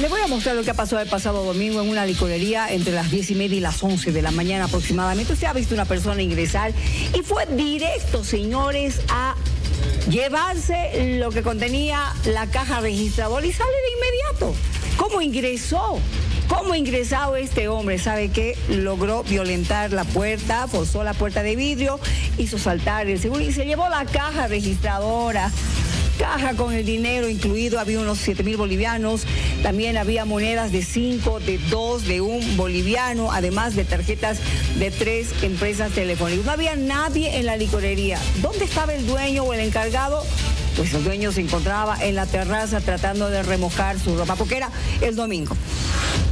Le voy a mostrar lo que ha pasado el pasado domingo en una licorería entre las 10 y media y las 11 de la mañana aproximadamente. Usted ha visto una persona ingresar y fue directo, señores, a llevarse lo que contenía la caja registradora y sale de inmediato. ¿Cómo ingresó? ¿Cómo ingresado este hombre? ¿Sabe qué? Logró violentar la puerta, forzó la puerta de vidrio, hizo saltar el seguro y se llevó la caja registradora caja con el dinero incluido, había unos 7 mil bolivianos, también había monedas de 5, de 2, de un boliviano, además de tarjetas de tres empresas telefónicas. No había nadie en la licorería. ¿Dónde estaba el dueño o el encargado? Pues el dueño se encontraba en la terraza tratando de remojar su ropa, porque era el domingo.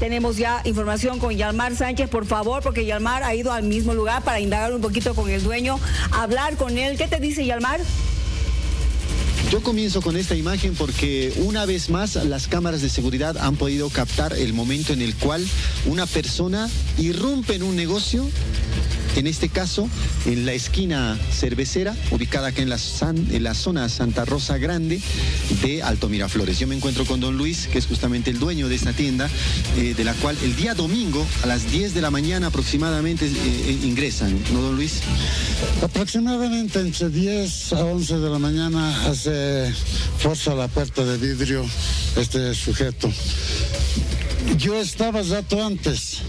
Tenemos ya información con Yalmar Sánchez, por favor, porque Yalmar ha ido al mismo lugar para indagar un poquito con el dueño, hablar con él. ¿Qué te dice Yalmar? Yo comienzo con esta imagen porque una vez más las cámaras de seguridad han podido captar el momento en el cual una persona irrumpe en un negocio en este caso en la esquina cervecera, ubicada acá en la, en la zona Santa Rosa Grande de Alto Miraflores. Yo me encuentro con don Luis, que es justamente el dueño de esta tienda, eh, de la cual el día domingo a las 10 de la mañana aproximadamente eh, eh, ingresan, ¿no, don Luis? Aproximadamente entre 10 a 11 de la mañana hace fuerza la puerta de vidrio este sujeto. Yo estaba rato antes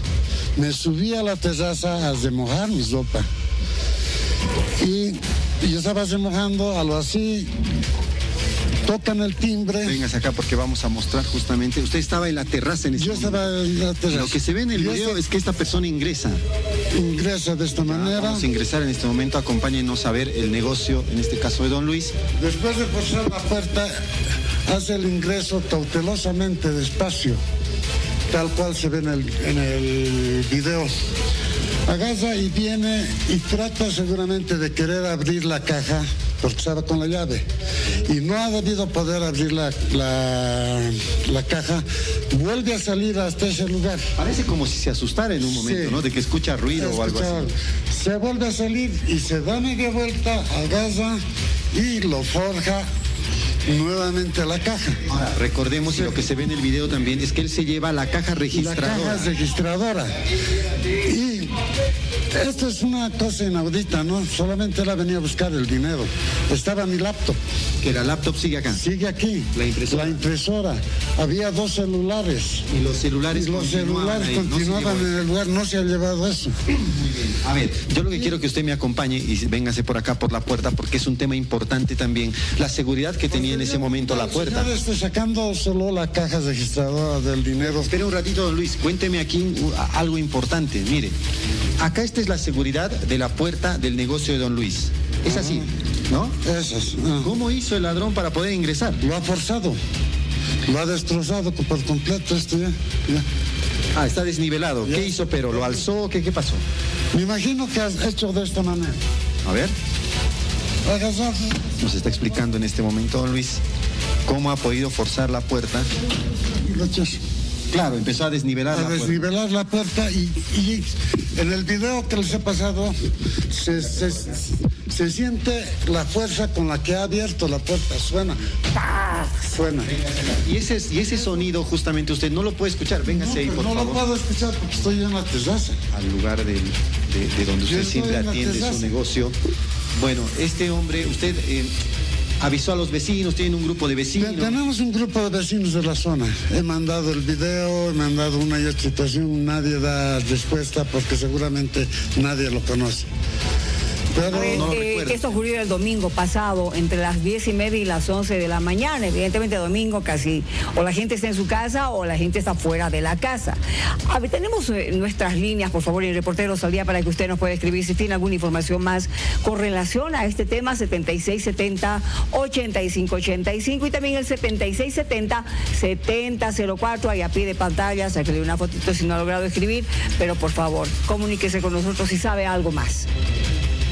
me subí a la terraza a remojar mi ropa. Y yo estaba remojando, algo así, tocan el timbre. Vengas acá porque vamos a mostrar justamente. Usted estaba en la terraza en ese Yo estaba en la terraza. Lo que se ve en el video es que esta persona ingresa. Ingresa de esta manera. Vamos a ingresar en este momento. Acompáñenos a ver el negocio, en este caso de Don Luis. Después de forzar la puerta, hace el ingreso cautelosamente, despacio tal cual se ve en el, en el video. Agarra y viene y trata seguramente de querer abrir la caja porque estaba con la llave y no ha debido poder abrir la, la, caja, vuelve a salir hasta ese lugar. Parece como si se asustara en un momento, ¿no? De que escucha ruido o algo así. Se vuelve a salir y se da media vuelta, agarra y lo forja nuevamente a la caja. recordemos, y lo que se ve en el video también, es que él se lleva la caja registradora. La caja registradora. Y esto es una cosa inaudita, ¿no? Solamente él venía a buscar el dinero. Estaba mi laptop. ¿Que la laptop sigue acá? Sigue aquí. La impresora. La impresora. Había dos celulares. Y los celulares y los celulares continuaban en el lugar, no se ha llevado eso. Muy bien. A ver, yo lo que quiero que usted me acompañe y véngase por acá por la puerta porque es un tema importante también. La seguridad que tenía en ese momento la puerta. Estoy sacando solo la caja registradora del dinero. Espera un ratito, don Luis, cuénteme aquí algo importante. Mire, acá esta es la seguridad de la puerta del negocio de don Luis. Es así, ¿no? Eso es. Ah. ¿Cómo hizo el ladrón para poder ingresar? Lo ha forzado. Lo ha destrozado por completo esto ya. Ah, está desnivelado. ¿Qué hizo pero? ¿Lo alzó? ¿Qué, ¿Qué pasó? Me imagino que has hecho de esta manera. A ver. Nos está explicando en este momento, don Luis, cómo ha podido forzar la puerta. Claro, empezó a desnivelar a desnivelar la puerta y, en el video que les he pasado se, se, siente la fuerza con la que ha abierto la puerta. Suena. Suena. Y ese, y ese sonido justamente usted no lo puede escuchar. Véngase ahí, por favor. No lo puedo escuchar porque estoy en la terraza. Al lugar de, donde usted siempre atiende su negocio. Bueno, este hombre, usted... Eh, avisó a los vecinos, tienen un grupo de vecinos. Tenemos un grupo de vecinos de la zona. He mandado el video, he mandado una y otra situación, nadie da respuesta porque seguramente nadie lo conoce. Eh, esto ocurrió el domingo pasado, entre las 10 y media y las 11 de la mañana. Evidentemente, domingo casi, o la gente está en su casa o la gente está fuera de la casa. A ver, tenemos eh, nuestras líneas, por favor, y reporteros al día para que usted nos pueda escribir si tiene alguna información más con relación a este tema, 7670-8585 y también el 7670-7004. Ahí a pie de pantalla, sáquele una fotito si no ha logrado escribir, pero por favor, comuníquese con nosotros si sabe algo más.